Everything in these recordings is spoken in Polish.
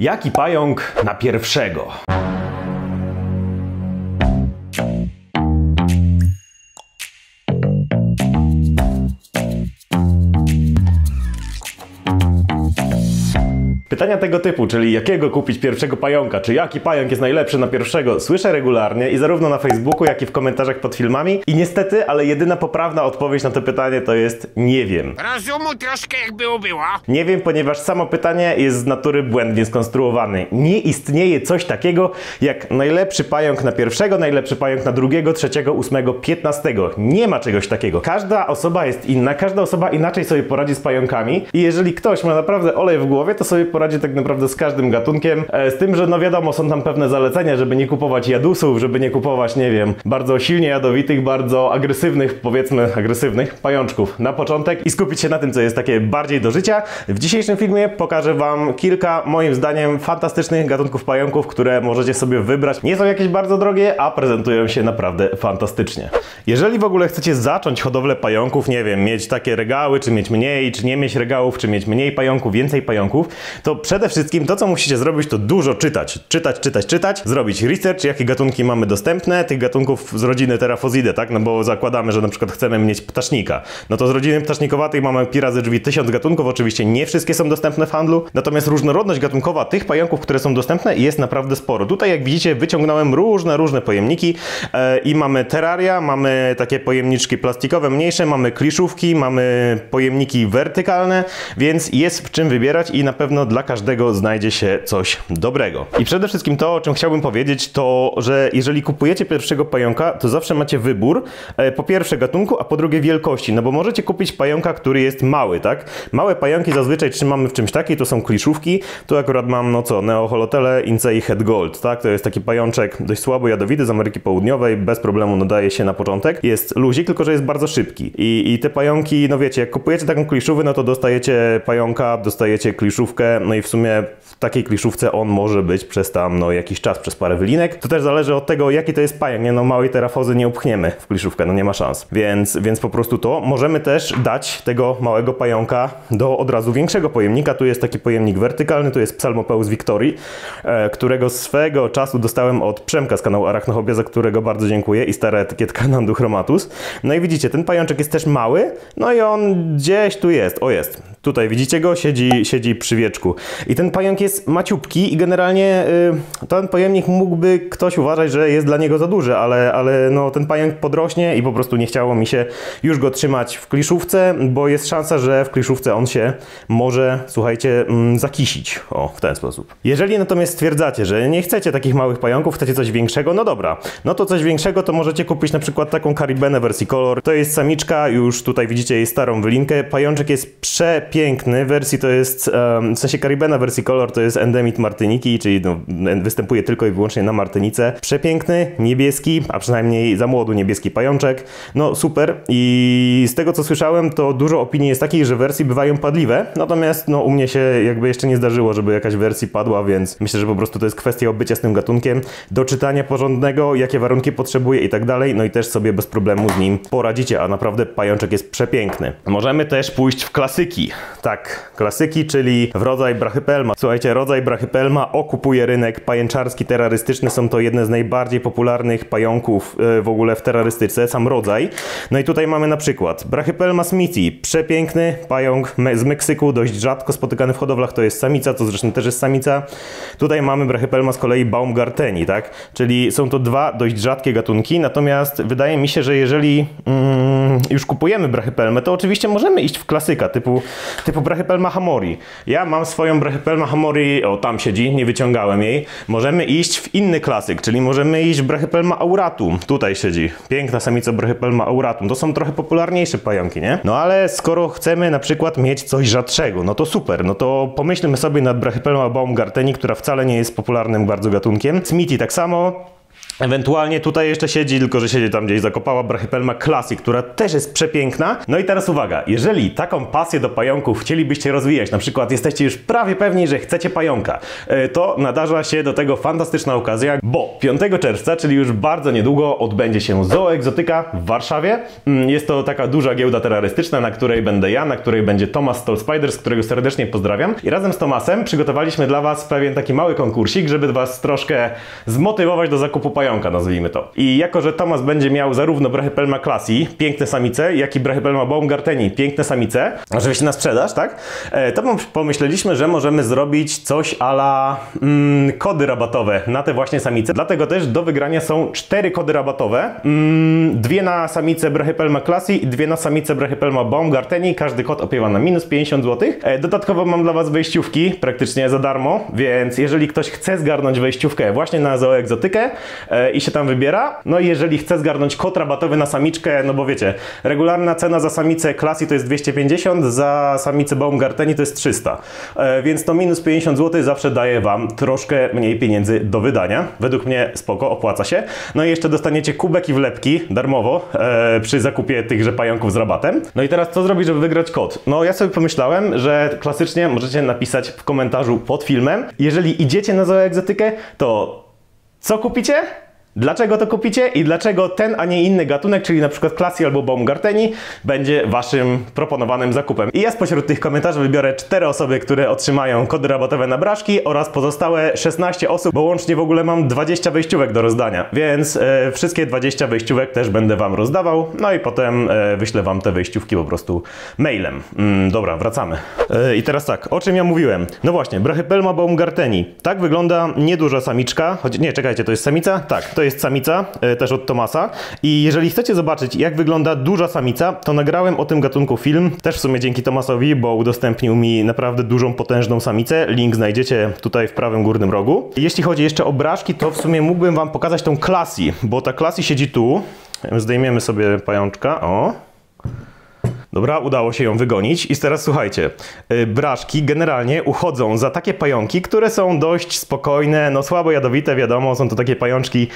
Jaki pająk na pierwszego? Pytania tego typu, czyli jakiego kupić pierwszego pająka, czy jaki pająk jest najlepszy na pierwszego, słyszę regularnie i zarówno na Facebooku, jak i w komentarzach pod filmami. I niestety, ale jedyna poprawna odpowiedź na to pytanie to jest nie wiem. Rozumu troszkę jak było było. Nie wiem, ponieważ samo pytanie jest z natury błędnie skonstruowane. Nie istnieje coś takiego jak najlepszy pająk na pierwszego, najlepszy pająk na drugiego, trzeciego, ósmego, piętnastego. Nie ma czegoś takiego. Każda osoba jest inna, każda osoba inaczej sobie poradzi z pająkami i jeżeli ktoś ma naprawdę olej w głowie, to sobie poradzi tak naprawdę z każdym gatunkiem. E, Z tym, że no wiadomo, są tam pewne zalecenia, żeby nie kupować jadusów, żeby nie kupować, nie wiem, bardzo silnie jadowitych, bardzo agresywnych, powiedzmy agresywnych pajączków na początek i skupić się na tym, co jest takie bardziej do życia. W dzisiejszym filmie pokażę Wam kilka, moim zdaniem, fantastycznych gatunków pająków, które możecie sobie wybrać. Nie są jakieś bardzo drogie, a prezentują się naprawdę fantastycznie. Jeżeli w ogóle chcecie zacząć hodowlę pająków, nie wiem, mieć takie regały, czy mieć mniej, czy nie mieć regałów, czy mieć mniej pająków, więcej pająków, to przede wszystkim to, co musicie zrobić, to dużo czytać. Czytać, czytać, czytać, zrobić research, jakie gatunki mamy dostępne, tych gatunków z rodziny Terrafozidae, tak? No bo zakładamy, że na przykład chcemy mieć ptasznika. No to z rodziny ptasznikowej mamy pi razy drzwi tysiąc gatunków, oczywiście nie wszystkie są dostępne w handlu, natomiast różnorodność gatunkowa tych pająków, które są dostępne jest naprawdę sporo. Tutaj jak widzicie wyciągnąłem różne, różne pojemniki e, i mamy terraria, mamy takie pojemniczki plastikowe mniejsze, mamy kliszówki, mamy pojemniki wertykalne, więc jest w czym wybierać i na pewno dla każdego znajdzie się coś dobrego. I przede wszystkim to, o czym chciałbym powiedzieć, to, że jeżeli kupujecie pierwszego pająka, to zawsze macie wybór e, po pierwsze gatunku, a po drugie wielkości, no bo możecie kupić pająka, który jest mały, tak? Małe pająki zazwyczaj trzymamy w czymś takiej, to są kliszówki, tu akurat mam, no co, Neoholotele Incei Head Gold, tak? To jest taki pajączek dość słabo jadowity z Ameryki Południowej, bez problemu nadaje się na początek. Jest luzik, tylko że jest bardzo szybki. I, I te pająki, no wiecie, jak kupujecie taką kliszówę, no to dostajecie pająka, dostajecie kliszówkę, no i w sumie w takiej kliszówce on może być przez tam, no jakiś czas, przez parę wylinek. To też zależy od tego, jaki to jest pająk, nie? No małej terafozy nie upchniemy w kliszówkę, no nie ma szans. Więc, więc po prostu to. Możemy też dać tego małego pająka do od razu większego pojemnika. Tu jest taki pojemnik wertykalny, tu jest Psalmopeus Victorii, e, którego swego czasu dostałem od Przemka z kanału Arachnohobia, za którego bardzo dziękuję i stara etykietka Nandu Chromatus. No i widzicie, ten pajączek jest też mały, no i on gdzieś tu jest, o jest. Tutaj widzicie go, siedzi, siedzi przy wieczku. I ten pająk jest maciupki i generalnie y, ten pojemnik mógłby ktoś uważać, że jest dla niego za duży, ale, ale no, ten pająk podrośnie i po prostu nie chciało mi się już go trzymać w kliszówce, bo jest szansa, że w kliszówce on się może, słuchajcie, mm, zakisić. O, w ten sposób. Jeżeli natomiast stwierdzacie, że nie chcecie takich małych pająków, chcecie coś większego, no dobra. No to coś większego to możecie kupić na przykład taką Caribenę wersji Color. To jest samiczka, już tutaj widzicie jej starą wylinkę. Pajączek jest przepiękny. Wersji to jest, w sensie Caribena wersji Color to jest endemit Martyniki, czyli no, występuje tylko i wyłącznie na Martynice. Przepiękny, niebieski, a przynajmniej za młodu niebieski pajączek. No super i z tego co słyszałem, to dużo opinii jest takich, że wersje bywają padliwe, natomiast no u mnie się jakby jeszcze nie zdarzyło, żeby jakaś wersja padła, więc myślę, że po prostu to jest kwestia obycia z tym gatunkiem, do czytania porządnego, jakie warunki potrzebuje i tak dalej, no i też sobie bez problemu z nim poradzicie, a naprawdę pajączek jest przepiękny. Możemy też pójść w klasyki. Tak, klasyki, czyli w rodzaj brachypelma. Słuchajcie, rodzaj brachypelma okupuje rynek pajęczarski, terrorystyczny, są to jedne z najbardziej popularnych pająków e, w ogóle w terrorystyce, sam rodzaj. No i tutaj mamy na przykład Brachypelma smithi, przepiękny pająk z Meksyku, dość rzadko spotykany w hodowlach, to jest samica, to zresztą też jest samica. Tutaj mamy Brachypelma z kolei Baumgarteni, tak? Czyli są to dwa dość rzadkie gatunki, natomiast wydaje mi się, że jeżeli mm, już kupujemy Brachypelmę, to oczywiście możemy iść w klasyka, typu, typu Brachypelma hamori. Ja mam swoją Brachypelma hamori, o tam siedzi, nie wyciągałem jej. Możemy iść w inny klasyk, czyli możemy iść w Brachypelma auratum, tutaj siedzi. Piękna samica Brachypelma auratum. To są trochę popularniejsze pająki, nie? No ale skoro chcemy na przykład mieć coś rzadszego, no to super, no to pomyślmy sobie nad Brachypelma baumgarteni, która wcale nie jest popularnym bardzo gatunkiem. Smithy tak samo. Ewentualnie tutaj jeszcze siedzi, tylko że siedzi tam gdzieś zakopała Brachypelma Classic, która też jest przepiękna. No i teraz uwaga, jeżeli taką pasję do pająków chcielibyście rozwijać, na przykład jesteście już prawie pewni, że chcecie pająka, e, to nadarza się do tego fantastyczna okazja, bo 5 czerwca, czyli już bardzo niedługo odbędzie się Zooegzotyka w Warszawie. Mm, Jest to taka duża giełda terrorystyczna, na której będę ja, na której będzie Tomasz Stol Spiders, którego serdecznie pozdrawiam. I razem z Tomasem przygotowaliśmy dla Was pewien taki mały konkursik, żeby Was troszkę zmotywować do zakupu pająka, nazwijmy to. I jako, że Tomas będzie miał zarówno Brachypelma Classy, piękne samice, jak i Brachypelma Baumgarteni, piękne samice, oczywiście na sprzedaż, tak? E, To pom- pomyśleliśmy, że możemy zrobić coś ala mm, kody rabatowe na te właśnie samice. Dlatego też do wygrania są cztery kody rabatowe. Mm, dwie na samicę Brachypelma Classy i dwie na samicę Brachypelma Baumgarteni. Każdy kod opiewa na minus 50 zł. E, Dodatkowo mam dla Was wejściówki praktycznie za darmo, więc jeżeli ktoś chce zgarnąć wejściówkę właśnie na zooegzotykę e, i się tam wybiera, no i jeżeli chce zgarnąć kod rabatowy na samiczkę, no bo wiecie, regularna cena za samicę Classy to jest 250, za samicę Baumgarteni to jest 300, e, więc to minus 50 zł zawsze daje Wam troszkę mniej pieniędzy do wydania. Według mnie spoko, opłaca się. No i jeszcze dostaniecie kubek i wlepki darmowo e, przy zakupie tychże pająków z rabatem. No i teraz co zrobić, żeby wygrać kod? No ja sobie pomyślałem, że klasycznie możecie napisać w komentarzu pod filmem. Jeżeli idziecie na zooegzotykę, to co kupicie? Dlaczego to kupicie i dlaczego ten, a nie inny gatunek, czyli na przykład Classy albo Baumgarteni, będzie waszym proponowanym zakupem. I ja spośród tych komentarzy wybiorę 4 osoby, które otrzymają kody rabatowe na braszki oraz pozostałe 16 osób, bo łącznie w ogóle mam 20 wejściówek do rozdania, więc e, wszystkie 20 wejściówek też będę wam rozdawał, no i potem e, wyślę wam te wejściówki po prostu mailem. Mm, dobra, wracamy. E, I teraz tak, o czym ja mówiłem? No właśnie, Brachypelma Baumgarteni. Tak wygląda nieduża samiczka, choć nie, czekajcie, to jest samica? Tak, to jest samica, e, też od Tomasa. I jeżeli chcecie zobaczyć, jak wygląda duża samica, to nagrałem o tym gatunku film, też w sumie dzięki Tomasowi, bo udostępnił mi naprawdę dużą, potężną samicę. Link znajdziecie tutaj w prawym górnym rogu. Jeśli chodzi jeszcze o braszki, to w sumie mógłbym wam pokazać tą Classy, bo ta Classy siedzi tu. Zdejmiemy sobie pajączka, o. Dobra, udało się ją wygonić. I teraz słuchajcie, y, braszki generalnie uchodzą za takie pająki, które są dość spokojne, no słabo jadowite, wiadomo, są to takie pajączki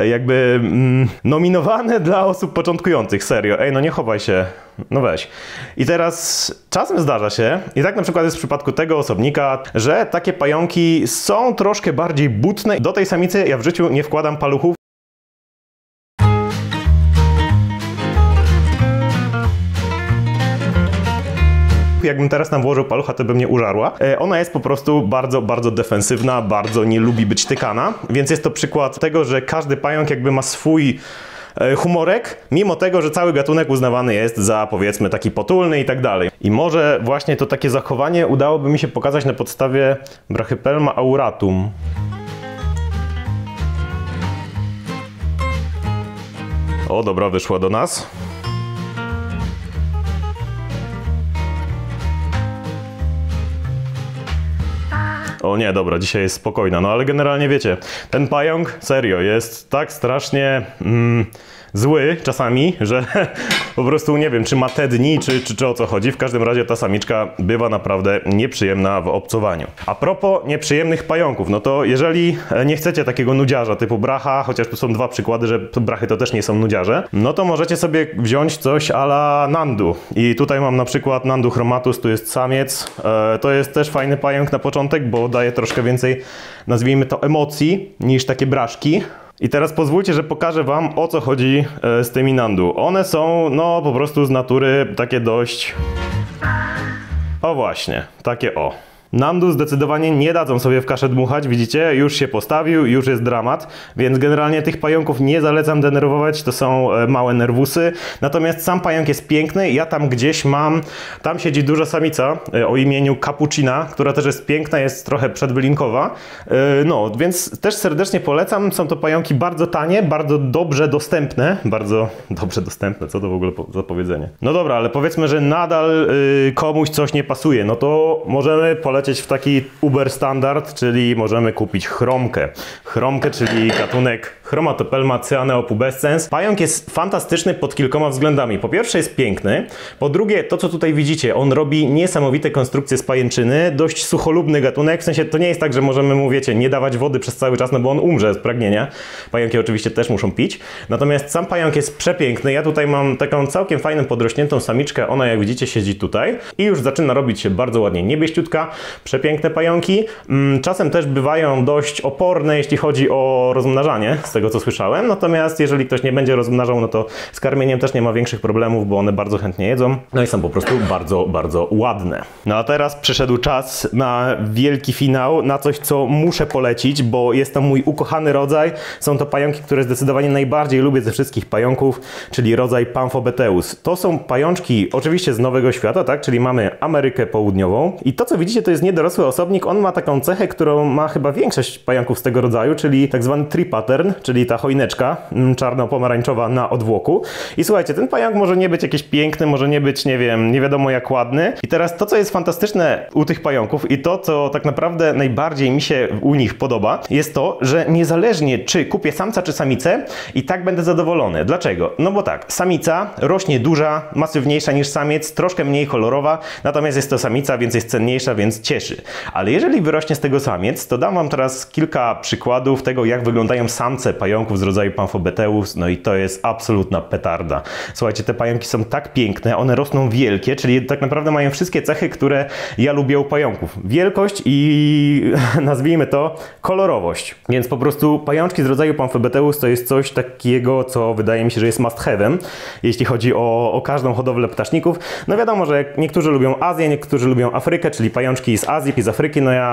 y, jakby mm, nominowane dla osób początkujących, serio. Ej, no nie chowaj się, no weź. I teraz czasem zdarza się, i tak na przykład jest w przypadku tego osobnika, że takie pająki są troszkę bardziej butne. Do tej samicy ja w życiu nie wkładam paluchów, jakbym teraz nam włożył palucha, to by mnie użarła. E, Ona jest po prostu bardzo, bardzo defensywna, bardzo nie lubi być tykana, więc jest to przykład tego, że każdy pająk jakby ma swój e, humorek, mimo tego, że cały gatunek uznawany jest za powiedzmy taki potulny i tak dalej. I może właśnie to takie zachowanie udałoby mi się pokazać na podstawie Brachypelma auratum. O, dobra, wyszła do nas. O nie, dobra, dzisiaj jest spokojna, no ale generalnie wiecie, ten pająk, serio, jest tak strasznie mm, zły czasami, że po prostu nie wiem, czy ma te dni, czy, czy, czy o co chodzi. W każdym razie ta samiczka bywa naprawdę nieprzyjemna w obcowaniu. A propos nieprzyjemnych pająków, no to jeżeli e, nie chcecie takiego nudziarza typu bracha, chociaż tu są dwa przykłady, że brachy to też nie są nudziarze, no to możecie sobie wziąć coś ala nandu. I tutaj mam na przykład nandu chromatus, tu jest samiec. E, to jest też fajny pająk na początek, bo daje troszkę więcej, nazwijmy to, emocji niż takie braszki. I teraz pozwólcie, że pokażę Wam o co chodzi e, z tymi nandu. One są, no po prostu z natury takie dość. O właśnie, takie o. Nandu zdecydowanie nie dadzą sobie w kaszę dmuchać, widzicie? Już się postawił, już jest dramat, więc generalnie tych pająków nie zalecam denerwować, to są e, małe nerwusy. Natomiast sam pająk jest piękny, ja tam gdzieś mam, tam siedzi duża samica e, o imieniu Cappuccina, która też jest piękna, jest trochę przedwylinkowa. E, No, więc też serdecznie polecam, są to pająki bardzo tanie, bardzo dobrze dostępne, bardzo dobrze dostępne, co to w ogóle za powiedzenie? No dobra, ale powiedzmy, że nadal y, komuś coś nie pasuje, no to możemy polecieć w taki Uber standard, czyli możemy kupić chromkę. Chromkę, czyli gatunek Chromatopelma cyaneopubescens. Pająk jest fantastyczny pod kilkoma względami. Po pierwsze jest piękny, po drugie to co tutaj widzicie, on robi niesamowite konstrukcje z pajęczyny, dość sucholubny gatunek, w sensie to nie jest tak, że możemy mu, wiecie, nie dawać wody przez cały czas, no bo on umrze z pragnienia. Pająki oczywiście też muszą pić. Natomiast sam pająk jest przepiękny. Ja tutaj mam taką całkiem fajną podrośniętą samiczkę, ona jak widzicie siedzi tutaj i już zaczyna robić się bardzo ładnie niebieściutka, przepiękne pająki. Mm, czasem też bywają dość oporne, jeśli chodzi o rozmnażanie, z tego co słyszałem. Natomiast jeżeli ktoś nie będzie rozmnażał, no to z karmieniem też nie ma większych problemów, bo one bardzo chętnie jedzą. No i są po prostu bardzo, bardzo ładne. No a teraz przyszedł czas na wielki finał, na coś, co muszę polecić, bo jest to mój ukochany rodzaj. Są to pająki, które zdecydowanie najbardziej lubię ze wszystkich pająków, czyli rodzaj Pamphobeteus. To są pajączki oczywiście z Nowego Świata, tak? Czyli mamy Amerykę Południową. I to, co widzicie, to jest niedorosły osobnik. On ma taką cechę, którą ma chyba większość pająków z tego rodzaju, czyli tak zwany tree pattern, czyli ta choineczka mm, czarno-pomarańczowa na odwłoku. I słuchajcie, ten pająk może nie być jakiś piękny, może nie być, nie wiem, nie wiadomo jak ładny. I teraz to, co jest fantastyczne u tych pająków i to, co tak naprawdę najbardziej mi się u nich podoba, jest to, że niezależnie czy kupię samca czy samicę, i tak będę zadowolony. Dlaczego? No bo tak, samica rośnie duża, masywniejsza niż samiec, troszkę mniej kolorowa, natomiast jest to samica, więc jest cenniejsza, więc cieszy. Ale jeżeli wyrośnie z tego samiec, to dam Wam teraz kilka przykładów tego, jak wyglądają samce pająków z rodzaju Pamphobeteus, no i to jest absolutna petarda. Słuchajcie, te pająki są tak piękne, one rosną wielkie, czyli tak naprawdę mają wszystkie cechy, które ja lubię u pająków. Wielkość i nazwijmy to kolorowość. Więc po prostu pajączki z rodzaju Pamphobeteus to jest coś takiego, co wydaje mi się, że jest must have'em, jeśli chodzi o, o każdą hodowlę ptaszników. No wiadomo, że niektórzy lubią Azję, niektórzy lubią Afrykę, czyli pajączki z Azji i z Afryki. No ja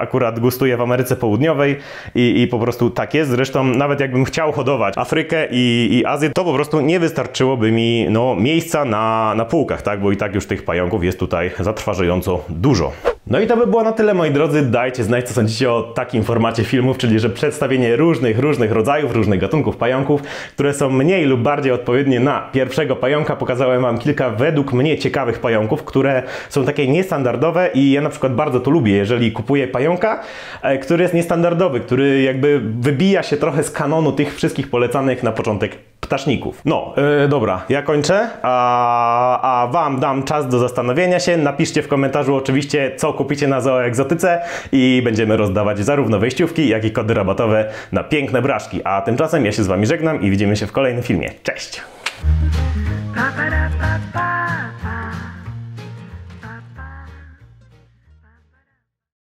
akurat gustuję w Ameryce Południowej i, i po prostu tak jest. Zresztą nawet jakbym chciał hodować Afrykę i, i Azję, to po prostu nie wystarczyłoby mi no, miejsca na, na półkach, tak? Bo i tak już tych pająków jest tutaj zatrważająco dużo. No i to by było na tyle, moi drodzy. Dajcie znać, co sądzicie o takim formacie filmów, czyli że przedstawienie różnych, różnych rodzajów, różnych gatunków pająków, które są mniej lub bardziej odpowiednie na pierwszego pająka. Pokazałem Wam kilka według mnie ciekawych pająków, które są takie niestandardowe i ja na przykład bardzo to lubię, jeżeli kupuję pająka, e, który jest niestandardowy, który jakby wybija się trochę z kanonu tych wszystkich polecanych na początek ptaszników. No, yy, dobra, ja kończę, a, a Wam dam czas do zastanowienia się. Napiszcie w komentarzu oczywiście, co kupicie na Zooegzotyce i będziemy rozdawać zarówno wejściówki, jak i kody rabatowe na piękne braszki. A tymczasem ja się z Wami żegnam i widzimy się w kolejnym filmie. Cześć!